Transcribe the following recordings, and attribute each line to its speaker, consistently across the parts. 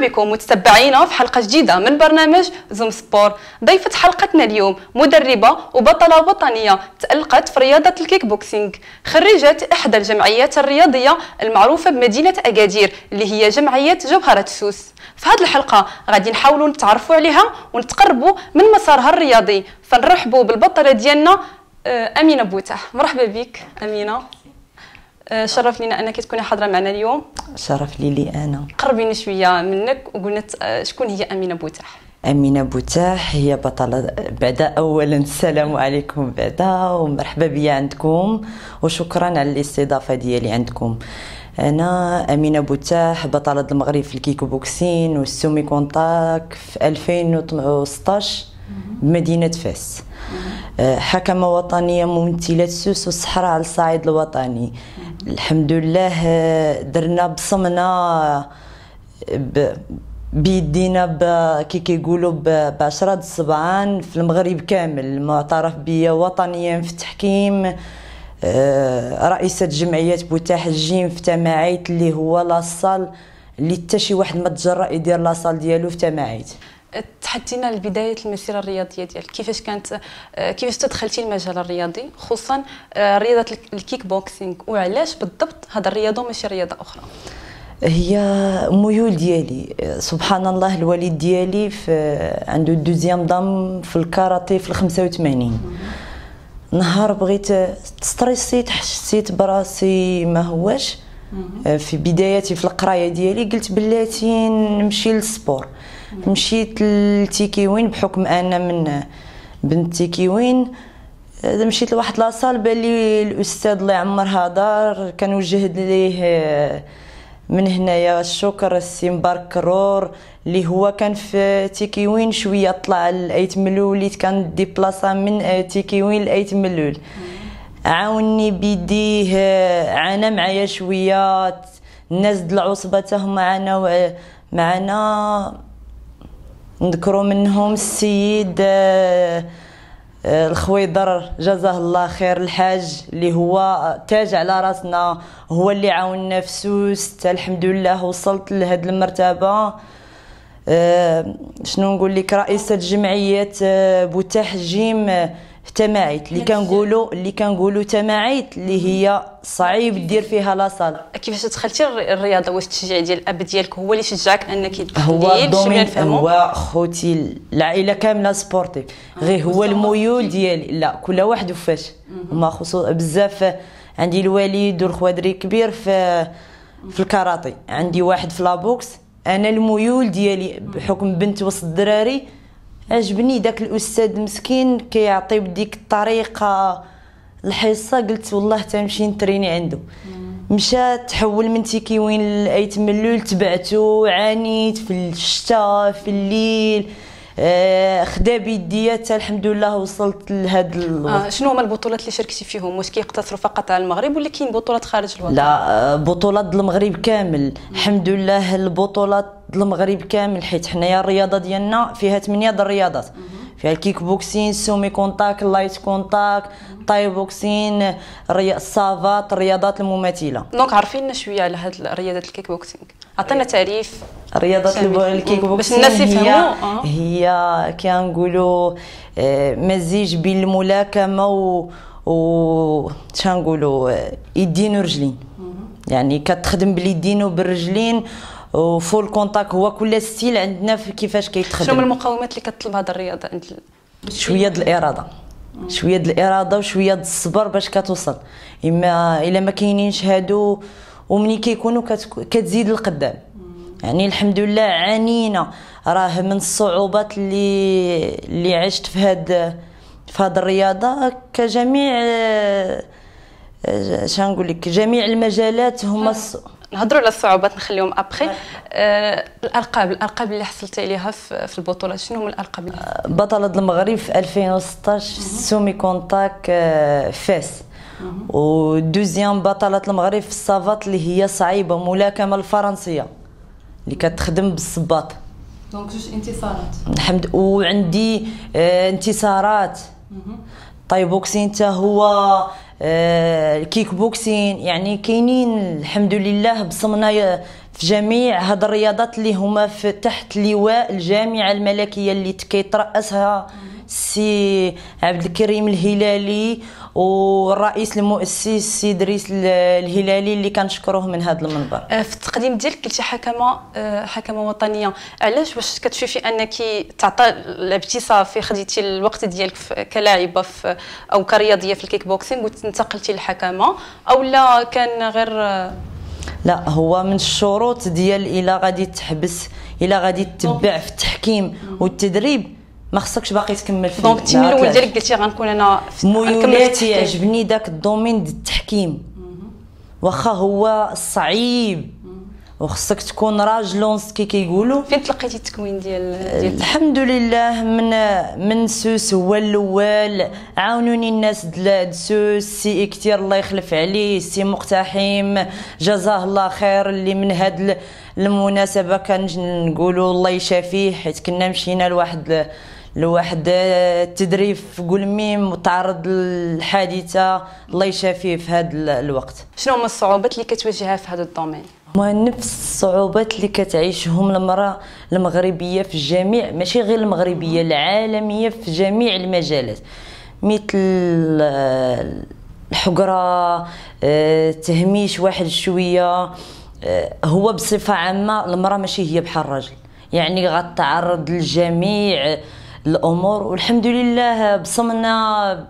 Speaker 1: بكم متتبعينا في حلقة جديدة من برنامج Zoom Sport. ضيفة حلقتنا اليوم مدربة وبطلة وطنية تألقت في رياضة ال kick boxing خريجة إحدى الجمعيات الرياضية المعروفة بمدينة أكادير اللي هي جمعية جوهرة سوس في هذه الحلقة غادي نحاولوا نتعرفوا عليها ونتقربوا من مسارها الرياضي. فنرحبوا بالبطلة ديالنا آه، أمينة بوتاح مرحبا بك أمينة. شرف لنا أنك تكوني حاضرة معنا اليوم.
Speaker 2: شرف لي لي أنا.
Speaker 1: قربيني شوية منك وقلنا آه، شكون هي أمينة بوتاح؟
Speaker 2: أمينة بوتاح هي بطلة بعدا اولا السلام عليكم بعدا ومرحبا بيا عندكم وشكرا على الاستضافة ديالي عندكم. أنا أمينة بوتاح بطلة المغرب في ال kick boxing وال semi contact في 2016 بمدينه فاس. آه، حكمة وطنية ممثلة سوس والصحراء على الصعيد الوطني. الحمد لله درنا بصمنا بيدينا كي كيقولوا بعشرة الصبعان في المغرب كامل. معترف بيا وطنيا في التحكيم آه، رئيسة جمعية بوتاح الجيم في تماعيت اللي هو لاصال اللي حتى شي واحد ما تجرأ يدير لاصال ديالو في تماعيت.
Speaker 1: تحدينا لبداية المسيرة الرياضية ديالك كيفاش كانت آه، كيفاش تدخلتي المجال الرياضي خصوصا آه، رياضة الكيك بوكسينغ. وعلاش بالضبط هذا الرياضة ماشي رياضة أخرى؟
Speaker 2: هي ميول ديالي. سبحان الله الوالد ديالي في عنده deuxième dan في الكاراتيه في ال 85 نهار بغيت تستريسيت حسيت براسي ما هواش. في بداياتي في القراية ديالي قلت بلاتي نمشي لل sport. مشيت لتيكيوين بحكم أنا من بنت تيكيوين مشيت لواحد la salle بالي الأستاذ الله يعمرها دار كنوجه ليه من هنايا الشكر السي مبارك كرور اللي هو كان في تيكيوين شوية طلع لايت ملول وليت كان ديبلاصا من تيكيوين لايت ملول. عاوني بيديه عانى معايا شوية الناس د العصبه تاهم معنا معنا نذكروا منهم السيد آه، آه، الخويضر جزاه الله خير الحاج اللي هو تاج على راسنا هو اللي عاوننا في سوس الحمد لله وصلت لهاد المرتبة. آه، شنو نقول لك؟ رئيسة جمعية بوتاح جيم. تماعيت. اللي كنقولوا اللي كنقولوا تماعيت اللي هي صعيب دير فيها la salle
Speaker 1: كيفاش دخلتي الرياضة؟ واش التشجيع ديال الأب ديالك؟ هو اللي شجعك أنك
Speaker 2: هو ال domaine؟ هو خوتي العائلة كاملة sportifs. غير هو الميول ديالي. لا كل واحد وفاش. هما خصوص بزاف عندي الوالد والخو ديالي كبير في في الكاراتي عندي واحد في la boxe أنا الميول ديالي بحكم بنت وسط الدراري عجبني داك الأستاذ مسكين كيعطي بديك الطريقة الحصة. قلت والله تنمشي نتريني عنده. مشى تحول من تيكيوين لأيت ملول تبعتو عانيت في الشتاء في الليل. خدا بيديا الحمد لله وصلت لهاد
Speaker 1: آه شنو هما البطولات اللي شاركتي فيهم؟ واش كيقتصروا فقط على المغرب ولا كاين بطولات خارج الوطن؟
Speaker 2: لا آه بطولات المغرب كامل. الحمد لله البطولات المغرب كامل حيت حنايا الرياضه ديالنا فيها ثمانيه د الرياضات. فيها الكيك بوكسين semi-contact ال light contact Thai boxing ال savate الرياضات المماثلة.
Speaker 1: donc عارفين شوية على هاد رياضة الكيك بوكسين عطينا تعريف
Speaker 2: رياضة الكيك بوكسين
Speaker 1: باش الناس
Speaker 2: هي آه. هي كنقولوا آه، مزيج بين الملاكمة و و شنقولوا آه، يدين ورجلين يعني كتخدم باليدين وبالرجلين و full contact هو كل style عندنا في كيفاش كيتخدم.
Speaker 1: شنو المقومات اللي كتطلب هذه الرياضة عند
Speaker 2: شوية د الإرادة. شوية د الإرادة وشوية د الصبر باش كتوصل. إما إلا ما كاينينش هادو ومني كيكونوا كتزيد القدام. يعني الحمد لله عانينا راه من الصعوبات اللي اللي عشت في هاد في هاد الرياضة كجميع شنقول لك جميع المجالات هما
Speaker 1: نهضروا على الصعوبات نخليهم أبخي. آه الألقاب الألقاب اللي حصلتي عليها في البطولات شنو هما
Speaker 2: آه، بطلة المغرب في 2016 semi-contact آه فاس. و deuxième بطلة المغرب في ال savate اللي هي صعيبة ملاكمة الفرنسية اللي كتخدم بالصباط.
Speaker 1: donc جوج انتصارات.
Speaker 2: الحمد وعندي آه انتصارات. Thai boxing حتى هو آه، الكيك بوكسين يعني كاينين الحمد لله بصمنا في جميع هاد الرياضات اللي هما في تحت لواء الجامعة الملكية اللي كيترأسها السي عبد الكريم الهلالي والرئيس المؤسس السي ادريس الهلالي اللي كنشكروه من هذا المنبر.
Speaker 1: آه، في التقديم ديالك قلتي حكمة آه، حكمة وطنية. علاش؟ واش كتشوفي أنك تعطى لعبتي صافي خديتي الوقت ديالك كلاعبة في أو كرياضية في الكيك بوكسينغ وانتقلتي للحكمة؟ أو لا كان غير
Speaker 2: لا هو من الشروط ديال إلا غادي تحبس إلا غادي تتبع في التحكيم والتدريب ما خصكش باقي تكمل
Speaker 1: في donc انت من الأول ديالك قلتي غنكون أنا
Speaker 2: ميولاتي يعجبني داك ال domaine ديال التحكيم. واخا هو صعيب. وخصك تكون راجل ونص كي كيقولوا.
Speaker 1: فين تلقيتي التكوين ديال ديال
Speaker 2: الحمد لله من من سوس هو الأول. عاونوني الناس ديال سوس. سي كثير الله يخلف عليه. سي مقتحم. جزاه الله خير. اللي من هاد المناسبة كنقولوا الله يشافيه. حيت كنا مشينا لواحد لواحد التدريب في قلميم وتعرض للحادثة الله يشافيه في هذا الوقت.
Speaker 1: شنو هما الصعوبات اللي كتواجهها في هذا ال domaine؟
Speaker 2: ما نفس الصعوبات اللي كتعيشهم المرأة المغربية في الجميع ماشي غير المغربية العالمية في جميع المجالات. مثل الحقرة آه، تهميش واحد شوية آه، هو بصفة عامة المرأة ماشي هي بحال الراجل يعني غتعرض لجميع الأمور والحمد لله بصمنا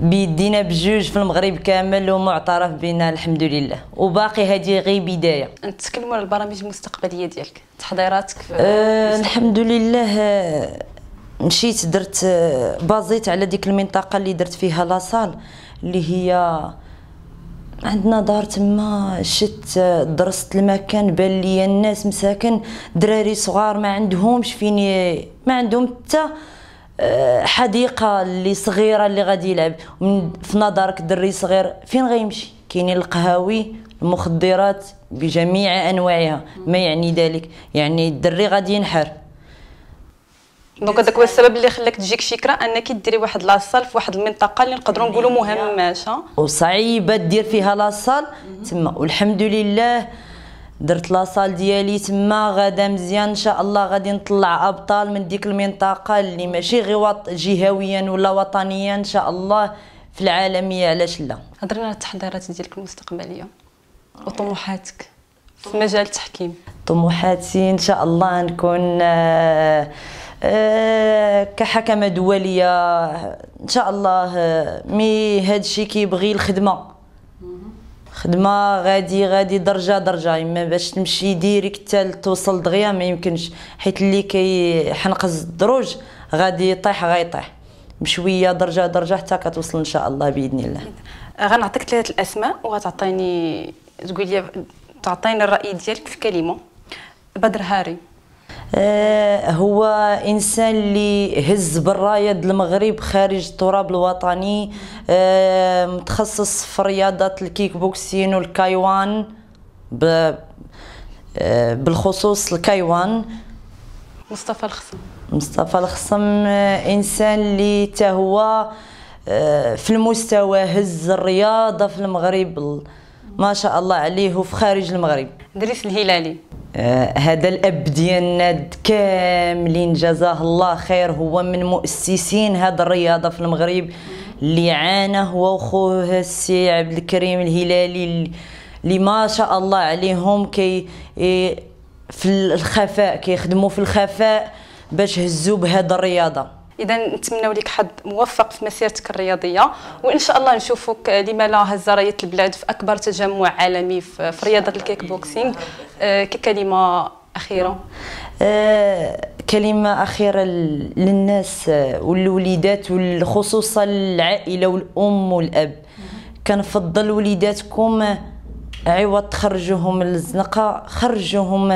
Speaker 2: بيدينا بجوج في المغرب كامل ومعترف بنا الحمد لله وباقي هذه غير بداية.
Speaker 1: نتكلموا على البرامج المستقبلية ديالك تحضيراتك
Speaker 2: أه الحمد لله مشيت درت بازيت على ديك المنطقة اللي درت فيها لاصال اللي هي عندنا دار تما شت درست المكان بان لي الناس مساكن دراري صغار ما عندهمش فين ما عندهم حتى آه، حديقة اللي صغيرة اللي غادي يلعب. في نظرك دري صغير فين غيمشي؟ كاينين القهاوي المخدرات بجميع أنواعها. ما يعني ذلك؟ يعني الدري غادي ينحر.
Speaker 1: donc هذاك هو السبب اللي خلاك تجيك فكرة أنك ديري واحد la salle في واحد المنطقة اللي نقدروا نقولوا مهمشه
Speaker 2: وصعيبة دير فيها la salle تما والحمد لله درت la salle ديالي تما غادا مزيان. إن شاء الله غادي نطلع أبطال من ديك المنطقة اللي ماشي غير جهويا ولا وطنيا. إن شاء الله في العالمية علاش لا؟
Speaker 1: هضرنا على التحضيرات ديالك المستقبلية وطموحاتك في مجال التحكيم.
Speaker 2: طموحاتي إن شاء الله نكون آه كحكمة دولية إن شاء الله آه mais هادشي كيبغي الخدمة. خدمة غادي غادي درجة درجة. إما باش تمشي direct توصل دغيا ما يمكنش. حيت اللي كيحنقز الدروج غادي يطيح غيطيح. بشوية درجة درجة حتى كتوصل إن شاء الله بإذن الله.
Speaker 1: غنعطيك ثلاث الأسماء وغتعطيني تقول لي تعطيني الرأي ديالك في كلمة. بدر هاري.
Speaker 2: آه، هو إنسان اللي هز بالرايه المغرب خارج التراب الوطني آه، متخصص في رياضة الكيك بوكسين وال K-1 آه، بالخصوص ال K-1.
Speaker 1: مصطفى الخصم.
Speaker 2: مصطفى الخصم إنسان اللي تا هو في المستوى هز الرياضة في المغرب ما شاء الله عليه وفي خارج المغرب.
Speaker 1: دريس الهلالي.
Speaker 2: آه هذا الأب ديالنا كاملين جزاه الله خير. هو من مؤسسين هذا الرياضة في المغرب اللي عانى هو وخوه السي عبد الكريم الهلالي اللي ما شاء الله عليهم. كي إيه، في الخفاء كيخدموا في الخفاء باش هزوا بهذا الرياضة.
Speaker 1: إذا نتمنوا لك حظ موفق في مسيرتك الرياضية وإن شاء الله نشوفك لما لا هز رايه البلاد في أكبر تجمع عالمي في رياضة الكيك بوكسينغ. آه، ككلمه أخيرة.
Speaker 2: آه، كلمة أخيرة للناس والوليدات وخصوصا العائله والأم والأب. كنفضل وليداتكم عوض تخرجوهم للزنقه خرجوهم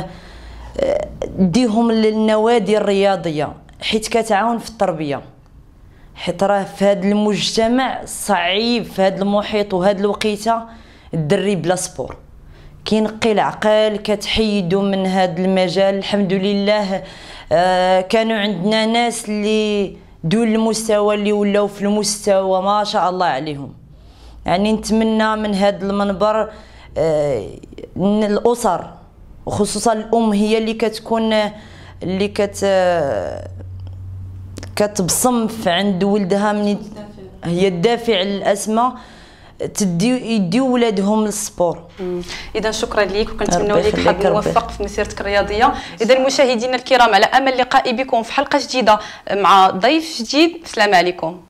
Speaker 2: آه، ديهم للنوادي الرياضية. حيت كتعاون في التربية. حيت راه في هذا المجتمع صعيب في هذا المحيط وهذا الوقيتة الدري بلا سبور. كينقي العقل كتحيدوا من هذا المجال. الحمد لله آه كانوا عندنا ناس اللي دول المستوى اللي ولاو في المستوى ما شاء الله عليهم. يعني نتمنى من هذا المنبر آه، الأسر وخصوصا الأم هي اللي كتكون اللي كت آه، كتبصم عند ولدها من هي الدافع الاسمى تدي يديو ولادهم للسبور.
Speaker 1: إذا شكرا لك وكنتمنوا لك حظ موفق في مسيرتك الرياضية. إذا مشاهدينا الكرام على أمل اللقاء بكم في حلقة جديدة مع ضيف جديد السلام عليكم.